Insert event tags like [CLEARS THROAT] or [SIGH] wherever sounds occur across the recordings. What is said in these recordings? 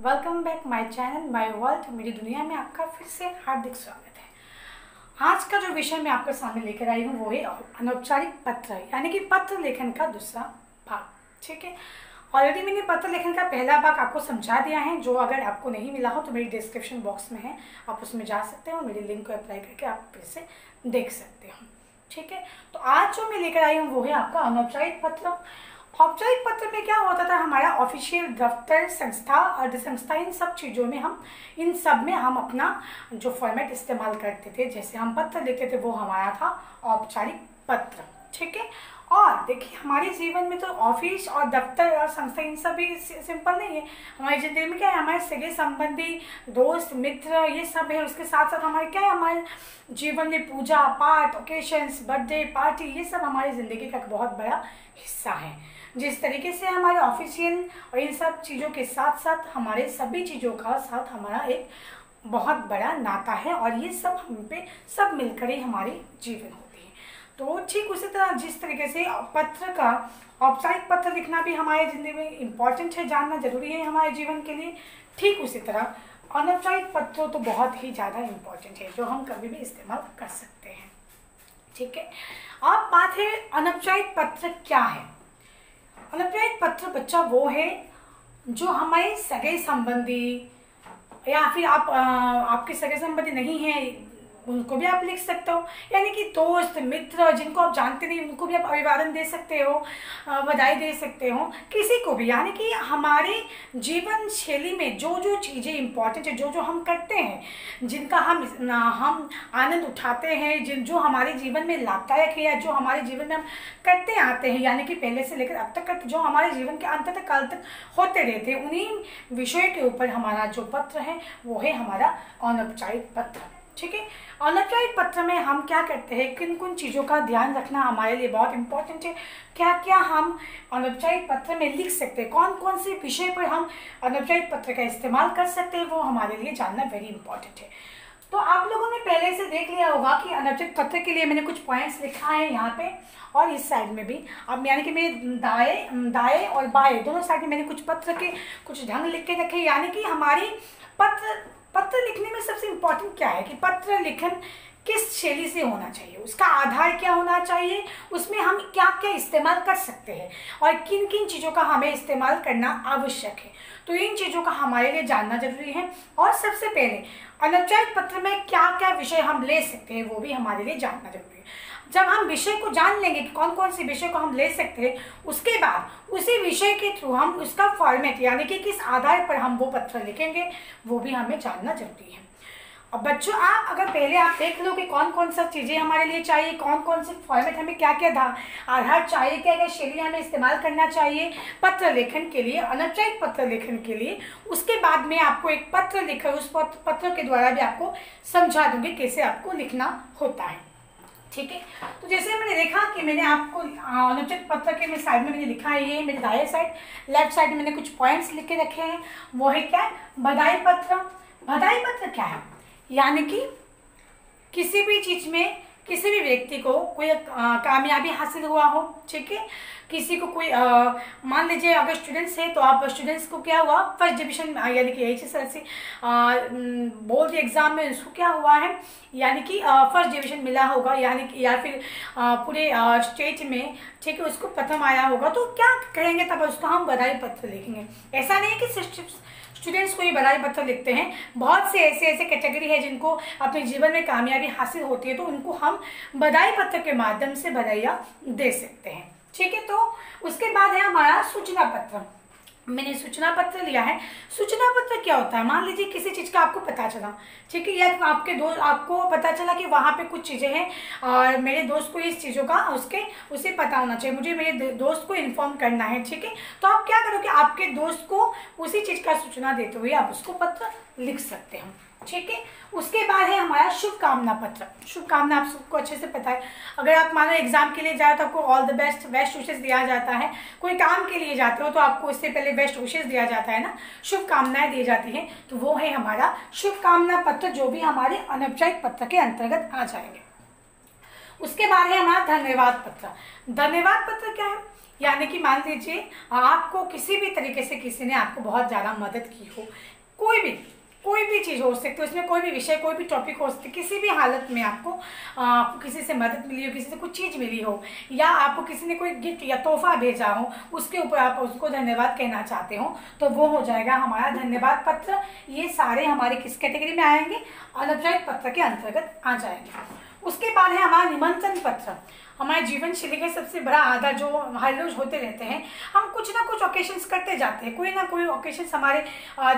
Welcome back my channel my world मेरी दुनिया में आपका फिर से हार्दिक स्वागत है। आज का जो विषय मैं आपके सामने लेकर आई हूँ, वो है अनौपचारिक पत्र, यानी कि पत्र लेखन का दूसरा भाग, ठीक है? ऑलरेडी मैंने पत्र लेखन का पहला भाग आपको समझा दिया है, जो अगर आपको नहीं मिला हो तो मेरी डिस्क्रिप्शन बॉक्स में है, आप उसमें जा सकते हो, मेरी लिंक को अप्लाई करके आप फिर से देख सकते हो, ठीक है? तो आज जो मैं लेकर आई हूँ, वो है आपका अनौपचारिक पत्र। औपचारिक पत्र में क्या होता था? हमारा ऑफिशियल दफ्तर, संस्था अर्ध संस्था, इन सब चीज़ों में हम, इन सब में हम अपना जो फॉर्मेट इस्तेमाल करते थे, जैसे हम पत्र लिखते थे, वो हमारा था औपचारिक पत्र, ठीक है? और देखिए, हमारे जीवन में तो ऑफ़िस और दफ्तर और संस्था, इन सब भी सिंपल नहीं है। हमारी ज़िंदगी में क्या है? हमारे सगे संबंधी, दोस्त, मित्र, ये सब है। उसके साथ साथ हमारे क्या है? हमारे जीवन में पूजा पाठ ओकेशंस बर्थडे पार्टी ये सब हमारी ज़िंदगी का एक बहुत बड़ा हिस्सा है। जिस तरीके से हमारे ऑफिशियल और इन सब चीज़ों के साथ साथ हमारे सभी चीज़ों का साथ हमारा एक बहुत बड़ा नाता है और ये सब हम पे सब मिलकर ही हमारे जीवन होती है। तो ठीक उसी तरह जिस तरीके से पत्र का, औपचारिक पत्र लिखना भी हमारे ज़िंदगी में इंपॉर्टेंट है, जानना ज़रूरी है हमारे जीवन के लिए, ठीक उसी तरह अनौपचारिक पत्र तो बहुत ही ज़्यादा इंपॉर्टेंट है, जो हम कभी भी इस्तेमाल कर सकते हैं। ठीक है? अब बात है अनौपचारिक पत्र क्या है? अनभिप्रायित पत्र बच्चा वो है जो हमारे सगे संबंधी या फिर आप आ, आपके सगे संबंधी नहीं है उनको भी आप लिख सकते हो। यानी कि दोस्त, मित्र, जिनको आप जानते नहीं, उनको भी आप अभिवादन दे सकते हो बधाई दे सकते हो, किसी को भी। यानी कि हमारे जीवन शैली में जो जो चीज़ें इंपॉर्टेंट है जो जो हम करते हैं, जिनका हम हम आनंद उठाते हैं, जिन, जो हमारे जीवन में लाभदायक है या जो हमारे जीवन में हम करते आते हैं, यानी कि पहले से लेकर अब तक, जो हमारे जीवन के अंत तक, काल तक होते रहते उन्हीं विषय के ऊपर हमारा जो पत्र है, वो है हमारा अनौपचारिक पत्र। ठीक है? अनौपचारिक पत्र में हम क्या करते हैं? किन किन चीज़ों का ध्यान रखना हमारे लिए बहुत इंपॉर्टेंट है। क्या क्या हम अनौपचारिक पत्र में लिख सकते हैं? कौन कौन से विषय पर हम अनौपचारिक पत्र का इस्तेमाल कर सकते हैं? वो हमारे लिए जानना वेरी इंपॉर्टेंट है। तो आप लोगों ने पहले से देख लिया होगा कि अनौपचारिक पत्र के लिए मैंने कुछ पॉइंट्स लिखा है यहाँ पे और इस साइड में भी। अब यानी कि मेरे दाए, दाएँ और बाएँ दोनों साइड में मैंने कुछ पत्र के कुछ ढंग लिख के रखे। यानी कि हमारी पत्र लिखने में सबसे इम्पोर्टेंट क्या है कि पत्र लिखन किस शैली से होना चाहिए? उसका आधार क्या होना चाहिए? उसमें हम क्या क्या इस्तेमाल कर सकते हैं? और किन किन चीज़ों का हमें इस्तेमाल करना आवश्यक है? तो इन चीज़ों का हमारे लिए जानना ज़रूरी है। और सबसे पहले, अनौपचारिक पत्र में क्या क्या विषय हम ले सकते हैं, वो भी हमारे लिए जानना ज़रूरी है। जब हम विषय को जान लेंगे कि कौन कौन से विषय को हम ले सकते हैं, उसके बाद उसी विषय के थ्रू हम उसका फॉर्मेट यानी कि किस आधार पर हम वो पत्र लिखेंगे, वो भी हमें जानना ज़रूरी है। अब बच्चों, आप अगर पहले आप देख लो कि कौन कौन सा चीज़ें हमारे लिए चाहिए कौन कौन से फॉर्मेट हमें क्या क्या था आधार चाहिए क्या क्या शैली हमें इस्तेमाल करना चाहिए, पत्र लेखन के लिए, अनौपचारिक पत्र लेखन के लिए, उसके बाद में आपको एक पत्र लिखकर उस पत्र के द्वारा भी आपको समझा दूँगी कैसे आपको लिखना होता है। ठीक है? तो जैसे मैंने देखा कि मैंने आपको अनुचित पत्र के मेरे साइड में मैंने लिखा है, ये मेरे दाएँ साइड लेफ़्ट साइड मैंने कुछ पॉइंट्स लिख रखे हैं। वो है क्या? बधाई पत्र। बधाई पत्र क्या है? यानी कि किसी भी चीज़ में किसी भी व्यक्ति को कोई कामयाबी हासिल हुआ हो, ठीक है? किसी को कोई मान लीजिए अगर स्टूडेंट्स है तो आप स्टूडेंट्स को क्या हुआ? फ़र्स्ट डिविजन यानी कि H S L C board exam में उसको क्या हुआ है? यानी कि फ़र्स्ट डिविजन मिला होगा, यानी कि, या फिर पूरे स्टेट में, ठीक है, उसको प्रथम आया होगा। तो क्या करेंगे तब उसको हम बधाई पत्र लिखेंगे। ऐसा नहीं कि स्टूडेंट्स को ही बधाई पत्र लिखते हैं। बहुत से ऐसे ऐसे कैटेगरी है जिनको अपने जीवन में कामयाबी हासिल होती है तो उनको हम बधाई पत्र के माध्यम से बधाइयाँ दे सकते हैं। ठीक है तो उसके बाद है हमारा सूचना पत्र। मैंने सूचना पत्र लिया है। सूचना पत्र क्या होता है? मान लीजिए किसी चीज़ का आपको पता चला। ठीक है, या तो आपके दोस्त, आपको पता चला कि वहाँ पे कुछ चीज़ें हैं और मेरे दोस्त को इस चीज़ों का उसके, उसे पता होना चाहिए। मुझे मेरे दोस्त को इन्फॉर्म करना है, ठीक है? तो आप क्या करोगे? आपके दोस्त को उसी चीज़ का सूचना देते हुए आप उसको पत्र लिख सकते हो। ठीक है? उसके बाद है हमारा शुभकामना पत्र। शुभकामना आप सबको अच्छे से पता है। अगर आप मानो एग्ज़ाम के लिए जाए तो आपको ऑल द बेस्ट बेस्ट विशेष दिया जाता है। कोई काम के लिए जाते हो तो आपको इससे पहले बेस्ट विशेष दिया जाता है ना? शुभकामनाएँ दी जाती हैं। तो वो है हमारा शुभकामना पत्र, जो भी हमारे अनौपचारिक पत्र के अंतर्गत आ जाएँगे। उसके बाद है हमारा धन्यवाद पत्र। धन्यवाद पत्र क्या है? यानी कि मान लीजिए, आपको किसी भी तरीके से किसी ने आपको बहुत ज़्यादा मदद की हो, कोई भी कोई भी चीज़ हो सकती है, उसमें कोई भी विषय, कोई भी टॉपिक हो सकती है, किसी भी हालत में आपको आपको किसी से मदद मिली हो, किसी से कुछ चीज़ मिली हो, या आपको किसी ने कोई गिफ्ट या तोहफा भेजा हो, उसके ऊपर आप उसको धन्यवाद कहना चाहते हो तो वो हो जाएगा हमारा धन्यवाद पत्र। ये सारे हमारे किस कैटेगरी में आएँगे? अनौपचारिक पत्र के अंतर्गत आ जाएँगे। उसके बाद है हमारा निमंत्रण पत्र। हमारे जीवन शैली का सबसे बड़ा आधार जो हर रोज होते रहते हैं, हम कुछ ना कुछ ओकेशंस करते जाते हैं। कोई ना कोई ओकेशंस हमारे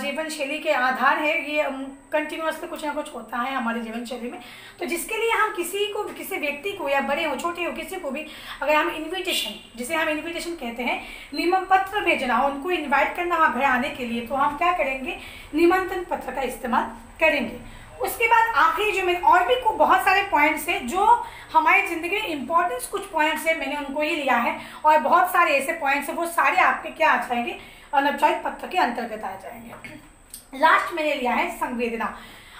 जीवन शैली के आधार है। ये कंटिन्यूसली कुछ ना कुछ होता है हमारे जीवन शैली में। तो जिसके लिए हम किसी को, किसी व्यक्ति को या बड़े हो, छोटे हो, किसी को भी अगर हम इन्विटेशन जिसे हम इन्विटेशन कहते हैं निमन पत्र भेजना, उनको इन्वाइट करना वहाँ घर आने के लिए तो हम क्या करेंगे? निमंत्रण पत्र का इस्तेमाल करेंगे। उसके बाद आखिरी जो मेरे और भी बहुत सारे पॉइंट्स हैं जो हमारी ज़िंदगी में इंपॉर्टेंस कुछ पॉइंट्स हैं, मैंने उनको ही लिया है। और बहुत सारे ऐसे पॉइंट्स हैं, वो सारे आपके क्या आ जाएँगे? अनौपचारिक पत्र के अंतर्गत आ जाएँगे। [CLEARS THROAT] लास्ट मैंने लिया है संवेदना।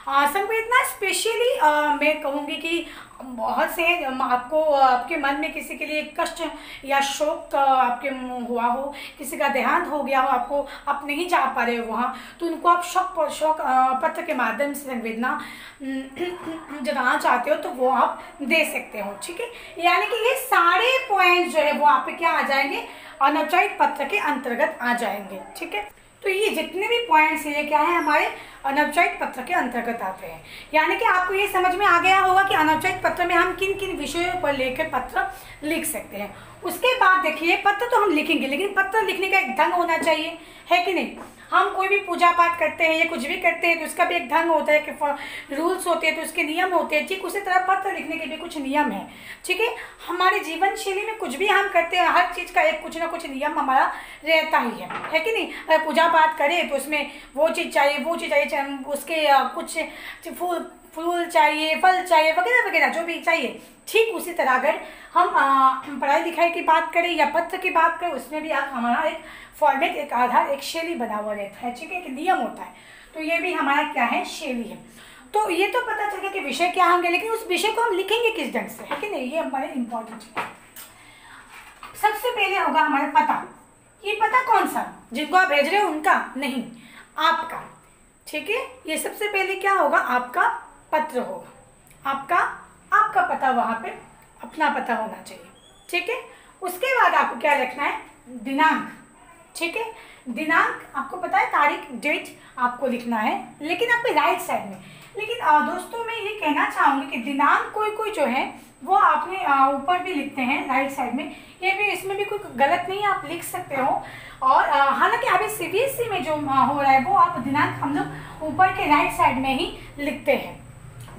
संवेदना स्पेशली मैं कहूँगी कि बहुत से आपको आपके मन में किसी के लिए कष्ट या शोक आपके हुआ हो, किसी का देहांत हो गया हो, आपको, आप नहीं जा पा रहे हो वहाँ तो उनको आप शोक शोक पत्र के माध्यम से संवेदना [CLEARS THROAT] जताना चाहते हो तो वो आप दे सकते हो, ठीक है? यानी कि ये सारे पॉइंट जो है, वो आप क्या आ जाएँगे? अनौपचारिक पत्र के अंतर्गत आ जाएँगे, ठीक है? तो ये जितने भी पॉइंट्स हैं, ये क्या है हमारे? अनौपचारिक पत्र के अंतर्गत आते हैं। यानी कि आपको ये समझ में आ गया होगा कि अनौपचारिक पत्र में हम किन किन विषयों पर लेकर पत्र लिख सकते हैं। उसके बाद देखिए, पत्र तो हम लिखेंगे, लेकिन पत्र लिखने का एक ढंग होना चाहिए, है कि नहीं? हम कोई भी पूजा पाठ करते हैं या कुछ भी करते हैं तो उसका भी एक ढंग होता है कि रूल्स होते हैं तो उसके नियम होते हैं। ठीक उसी तरह पत्र लिखने के भी कुछ नियम है। ठीक है? हमारे जीवन शैली में कुछ भी हम करते हैं, हर चीज़ का एक कुछ ना कुछ नियम हमारा रहता ही है। है कि नहीं? अगर पूजा पाठ करें तो उसमें वो चीज़ चाहिए, वो चीज़ चाहिए उसके कुछ फूल फूल चाहिए, फल चाहिए, वगैरह वगैरह, जो भी चाहिए। ठीक उसी तरह अगर हम पढ़ाई लिखाई की बात करें या पत्र की बात करें, उसमें भी आप हमारा एक फॉर्मेट एक आधार, एक शैली बना हुआ रहता है, ठीक है? एक नियम होता है। तो ये भी हमारा क्या है? शैली है। तो ये तो पता चल गया कि विषय क्या होंगे, लेकिन उस विषय को हम लिखेंगे किस ढंग से? है कि नहीं? ये हमारे इंपॉर्टेंट है। सबसे पहले होगा हमारा पता। ये पता कौन सा? जिनको आप भेज रहे हो, उनका, नहीं। आपका। ठीक है? ये सबसे पहले क्या होगा? आपका पत्र होगा। आपका आपका पता वहाँ पे, अपना पता होना चाहिए। ठीक है? उसके बाद आपको क्या लिखना है? दिनांक। ठीक है? दिनांक, आपको पता है तारीख, डेट आपको लिखना है, लेकिन आपके राइट साइड में। लेकिन दोस्तों, मैं ये कहना चाहूँगी कि दिनांक कोई कोई जो है वो आपने ऊपर भी लिखते हैं राइट साइड में। ये भी, इसमें भी कोई गलत नहीं, आप लिख सकते हो। और हालाँकि अभी सीबीएसई में जो हो रहा है, वो आप दिनांक हम लोग ऊपर के राइट साइड में ही लिखते हैं।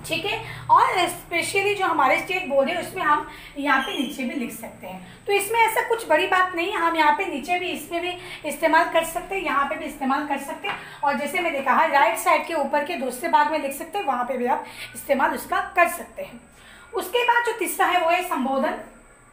ठीक है? और स्पेशली जो हमारे स्टेट बोर्ड है, उसमें हम यहाँ पे नीचे भी लिख सकते हैं। तो इसमें ऐसा कुछ बड़ी बात नहीं है हम यहाँ पे नीचे भी, इसमें भी इस्तेमाल कर सकते हैं, यहाँ पे भी इस्तेमाल कर सकते हैं। और जैसे मैंने कहा राइट साइड के ऊपर के दूसरे भाग में लिख सकते हैं, वहाँ पे भी आप इस्तेमाल उसका कर सकते हैं। उसके बाद जो तीसरा है वो है संबोधन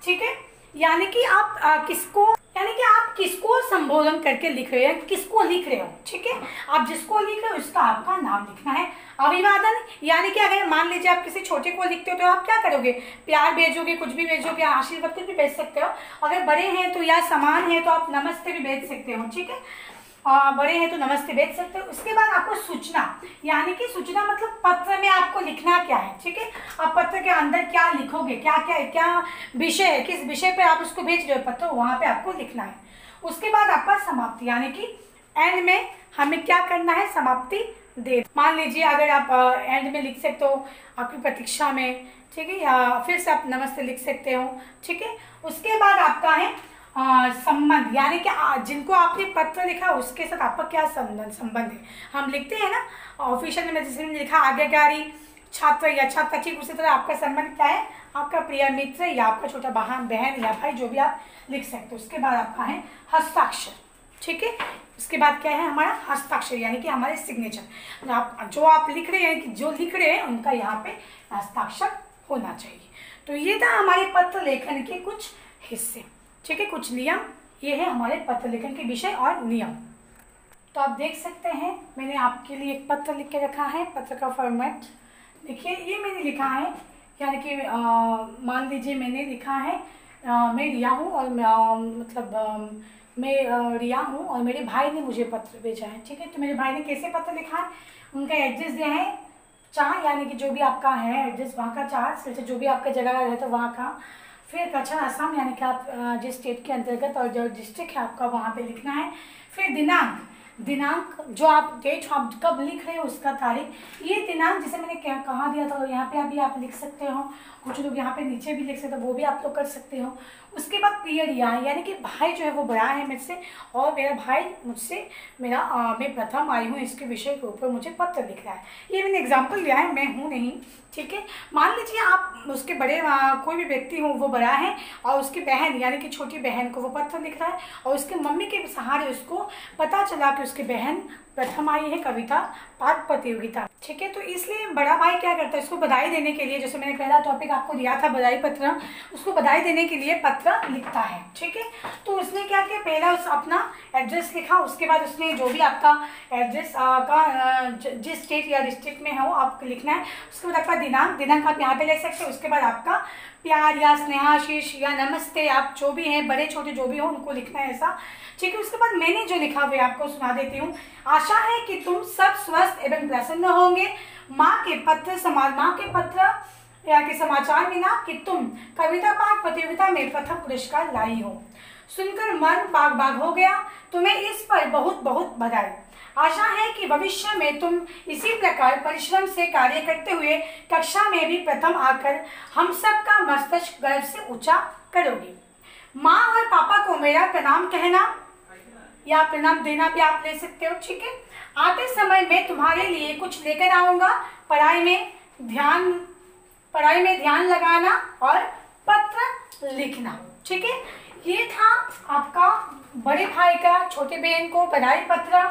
ठीक है? यानी कि आप आ, किसको यानी कि आप किसको संबोधन करके लिख रहे हैं किसको लिख रहे हो ठीक है? आप जिसको लिख रहे हो उसका आपका नाम लिखना है। अभिवादन यानी कि अगर मान लीजिए आप किसी छोटे को लिखते हो तो आप क्या करोगे? प्यार भेजोगे कुछ भी भेजोगे आशीर्वाद भी भेज सकते हो। अगर बड़े हैं तो या समान है तो आप नमस्ते भी भेज सकते हो ठीक है? बड़े हैं तो नमस्ते भेज सकते हो। उसके बाद आपको सूचना। यानी कि सूचना मतलब पत्र में आपको लिखना क्या है, ठीक है? आप पत्र के अंदर क्या लिखोगे, क्या क्या क्या विषय है, किस विषय पे आप उसको भेज रहे हो पत्र, वहाँ पे आपको लिखना है। उसके बाद आपका समाप्ति, यानी कि एंड में हमें क्या करना है? समाप्ति दे मान लीजिए अगर आप एंड में लिख सकते हो, आपकी प्रतीक्षा में, ठीक है, या फिर से आप नमस्ते लिख सकते हो, ठीक है? उसके बाद आपका है संबंध, यानी कि जिनको आपने पत्र लिखा, उसके साथ आपका क्या संबंध संबंध है? हम लिखते हैं ना ऑफिशियल में जैसे लिखा, आज्ञाकारी छात्र या छात्र ठीक उसी तरह आपका संबंध क्या है? आपका प्रिय मित्र या आपका छोटा बहन बहन या भाई, जो भी आप लिख सकते हो। उसके बाद आपका है हस्ताक्षर, ठीक है? उसके बाद क्या है हमारा हस्ताक्षर, यानी कि हमारे सिग्नेचर आप, जो आप लिख रहे हैं, कि जो लिख रहे हैं, उनका यहाँ पे हस्ताक्षर होना चाहिए। तो ये था हमारे पत्र लेखन के कुछ हिस्से। ठीक है कुछ नियम ये है हमारे पत्र लेखन के विषय और नियम। तो आप देख सकते हैं मैंने आपके लिए एक पत्र लिख के रखा है पत्र का फॉर्मेट देखिए ये मैंने लिखा है यानी कि मान लीजिए मैंने लिखा है आ, मैं रिया हूँ और आ, मतलब आ, मैं रिया हूँ और मेरे भाई ने मुझे पत्र भेजा है ठीक है? तो मेरे भाई ने कैसे पत्र लिखा? है उनका एड्रेस दिया है चार यानी कि जो भी आपका है एड्रेस वहाँ का चार जो भी आपका जगह रहता है वहाँ का। फिर कक्षा असम यानी कि आप जिस स्टेट के अंतर्गत और जो डिस्ट्रिक्ट है आपका, वहाँ पे लिखना है। फिर दिनांक। दिनांक जो आप डेट आप कब लिख रहे हो, उसका तारीख। ये दिनांक जिसे मैंने क्या कहा दिया था यहाँ पे अभी आप लिख सकते हो। कुछ लोग यहाँ पे नीचे भी लिख सकते हो, वो भी आप लोग कर सकते हो। उसके बाद पीरियड यहाँ यानी कि भाई जो है वो बड़ा है मेरे से और मेरा भाई मुझसे मेरा आ, मैं प्रथम आई हूँ इसके विषय के ऊपर मुझे पत्र लिख रहा है। ये मैंने एग्ज़ाम्पल लिया है मैं हूँ नहीं ठीक है? मान लीजिए आप उसके बड़े आ, कोई भी व्यक्ति हो वो बड़ा है और उसकी बहन यानी कि छोटी बहन को वो पत्र लिख रहा है और उसके मम्मी के सहारे उसको पता चला कि उसकी बहन प्रथम आई है कविता पाठ प्रतियोगिता ठीक है तो इसलिए बड़ा भाई क्या करता है, इसको बधाई देने के लिए, जैसे मैंने पहला टॉपिक आपको दिया था, बधाई पत्र, उसको बधाई देने के लिए पत्र लिखता है, ठीक है? तो उसने क्या किया, पहला उस अपना एड्रेस लिखा, उसके बाद उसने जो भी आपका एड्रेस का जिस स्टेट या डिस्ट्रिक्ट में है वो आपको लिखना है। उसके बाद आपका दिनांक दिनांक आप यहाँ पे ले सकते हैं, उसके बाद आपका प्यार या स्नेहाशीष या नमस्ते, आप जो भी हैं, बड़े, छोटे, जो भी हो, उनको लिखना है ऐसा, ठीक है? उसके बाद मैंने जो लिखा हुआ आपको सुना देती हूँ। आशा है कि तुम सब स्वस्थ एवं प्रसन्न होंगे। माँ के पत्र समाज, माँ के पत्र या के समाचार में ना कि तुम कविता पाठ प्रतियोगिता में प्रथम पुरस्कार लाई हो। सुनकर मन बाग बाग हो गया। तुम्हें इस पर बहुत बहुत बधाई। आशा है कि भविष्य में तुम इसी प्रकार परिश्रम से कार्य करते हुए कक्षा में भी प्रथम आकर हम सब का मस्तिष्क गर्व से ऊँचा करोगे। माँ और पापा को मेरा प्रणाम कहना या प्रणाम देना भी आप ले सकते हो, ठीक है? आते समय मैं तुम्हारे लिए कुछ लेकर आऊँगा। पढ़ाई में ध्यान, पढ़ाई में ध्यान लगाना और पत्र लिखना, ठीक है? ये था आपका बड़े भाई का, छोटे बहन को बधाई पत्र।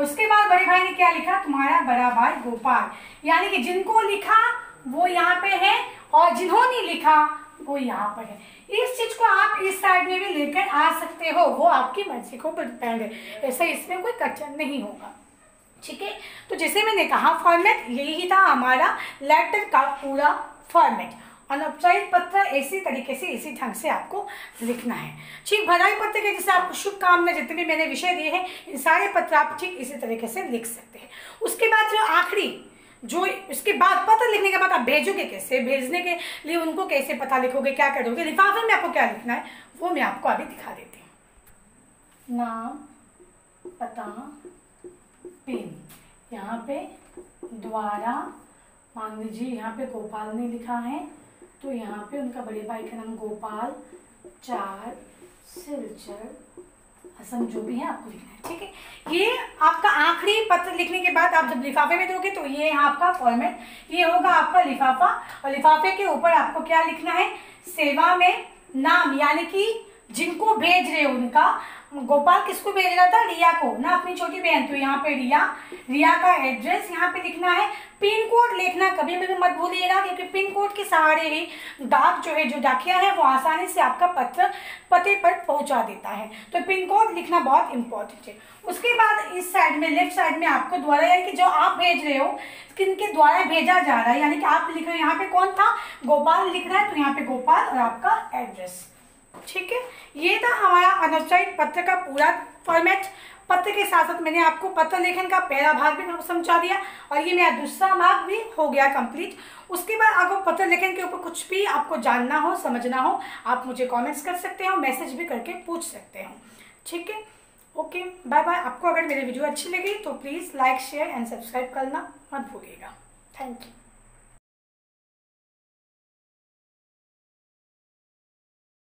उसके बाद बड़े भाई ने क्या लिखा? तुम्हारा बड़ा भाई गोपाल। यानी कि जिनको लिखा, वो यहाँ पे है और जिन्होंने लिखा, वो यहाँ पर है। इस चीज़ को आप इस साइड में भी लेकर आ सकते हो। वो आपकी मर्ज़ी को डिपेंड है ऐसा इसमें कोई कच्चा नहीं होगा। ठीक है? तो जैसे मैंने कहा फॉर्मेट यही था हमारा लेटर का पूरा फॉर्मेट अनौपचारिक पत्र ऐसी तरीके से इसी ढंग से आपको लिखना है। ठीक भराई पत्र के जैसे आपको शुभकामना, जितने भी मैंने विषय दिए हैं, इन सारे पत्र आप ठीक इसी तरीके से लिख सकते हैं। उसके बाद जो आखिरी, जो इसके बाद पत्र लिखने के बाद आप भेजोगे कैसे? भेजने के लिए उनको कैसे पता लिखोगे, क्या करोगे? लिफाफे में आपको क्या लिखना है, वो मैं आपको अभी दिखा देती हूँ। नाम, पता पिन। यहाँ पे द्वारा मान लीजिए यहाँ पे गोपाल ने लिखा है। तो यहाँ पे उनका बड़े भाई का नाम गोपाल, चार, सिलचर, असम, जो भी है, आपको लिखना है, ठीक है? ये आपका आखिरी पत्र लिखने के बाद आप जब लिफाफे में दोगे तो ये आपका फॉर्मेट ये होगा आपका लिफाफा। और लिफाफे के ऊपर आपको क्या लिखना है? सेवा में नाम, यानी कि जिनको भेज रहे हो उनका, गोपाल किसको भेज रहा था? रिया को। ना, अपनी छोटी बहन तो यहाँ पे रिया रिया का एड्रेस यहाँ पे लिखना है। पिन कोड लिखना, कभी भी मत भूलिएगा, क्योंकि पिन कोड के सहारे ही डाक जो है, जो डाकिया है, वो आसानी से आपका पत्र, पते पर पहुँचा देता है। तो पिन कोड लिखना बहुत इंपॉर्टेंट है। उसके बाद इस साइड में लेफ़्ट साइड में आपको द्वारा, यानी कि जो आप भेज रहे हो किन के द्वारा भेजा जा रहा है, यानी कि आप लिख रहे हो, यहाँ पे कौन था? गोपाल लिख रहा है तो यहाँ पे गोपाल और आपका एड्रेस ठीक है? ये था हमारा अनौपचारिक पत्र का पूरा फॉर्मेट पत्र के साथ साथ मैंने आपको पत्र लेखन का पहला भाग भी समझा दिया और ये मेरा दूसरा भाग भी हो गया कंप्लीट उसके बाद आपको पत्र लेखन के ऊपर कुछ भी आपको जानना हो, समझना हो, आप मुझे कमेंट्स कर सकते हो मैसेज भी करके पूछ सकते हो। ठीक है? ओके बाय बाय आपको अगर मेरी वीडियो अच्छी लगी तो please like share and subscribe करना मत भूलिएगा। Thank you